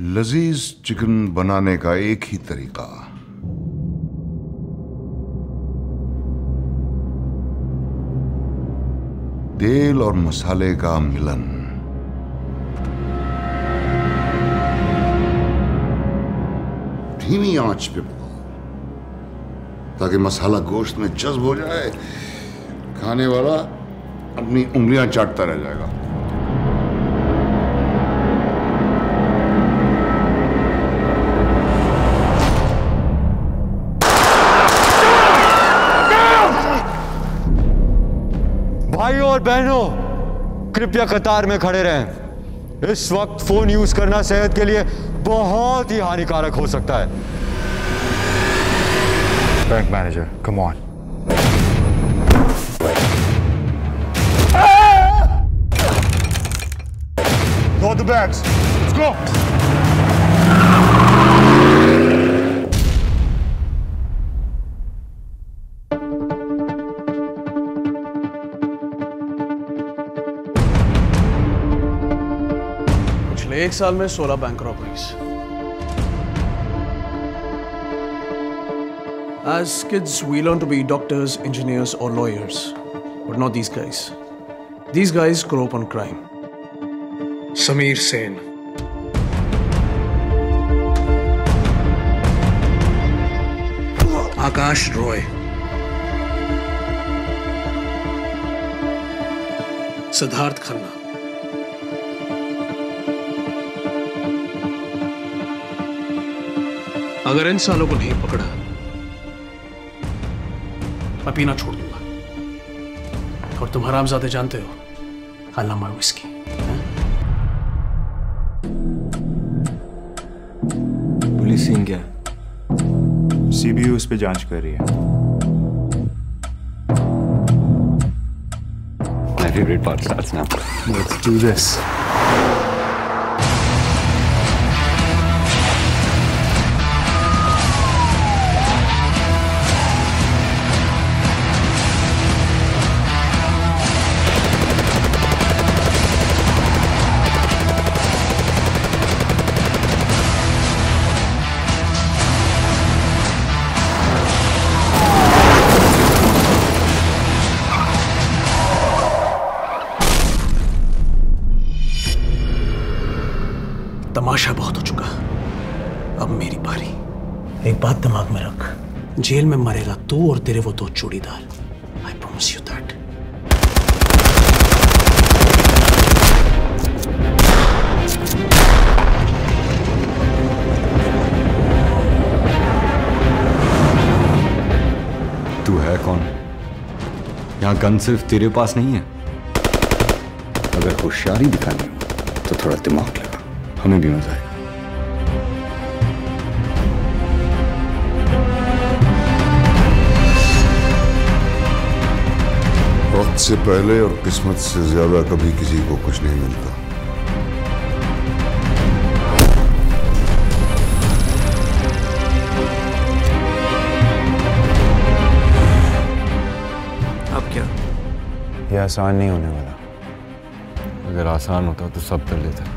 लजीज चिकन बनाने का एक ही तरीका। तेल और मसाले का मिलन। धीमी आँच पे पकाओ ताकि मसाला गोश्त में जज्ब हो जाए। खाने वाला अपनी उंगलियाँ चाटता रह जाएगा। भाइयों और बहनों कृपया कतार में खड़े रहें इस वक्त फ़ोन यूज़ करना सेहत के लिए बहुत ही हानिकारक हो सकता है bank manager come on Load the bags. Let's go. पिछले एक साल में 16 bank robberies As kids, we learn to be doctors, engineers, or lawyers. But not these guys. These guys grow up on crime. Samir Sen. Akash Roy. Siddharth Khanna. अगर इन सालों को नहीं पकड़ा मैं पीना छोड़ दूँगा और तुम हराम ज़्यादा जानते हो love my whisky police scene क्या सीबीयू इस पर जाँच कर रही है My favorite part starts now. Let's do this. तमाशा बहुत हो चुका। अब मेरी बारी। एक बात दिमाग में रख। जेल में मरेगा तू और तेरे वो दो churidar. I promise you that तू है कौन? यहाँ गन सिर्फ़ तेरे पास नहीं है। अगर होशियारी दिखानी हो तो थोड़ा दिमाग लगा हमें भी मज़ा आएगा। वक्त से पहले और किस्मत से ज़्यादा कभी किसी को कुछ नहीं मिलता। अब क्या? ये आसान नहीं होने वाला। अगर आसान होता तो सब कर लेते।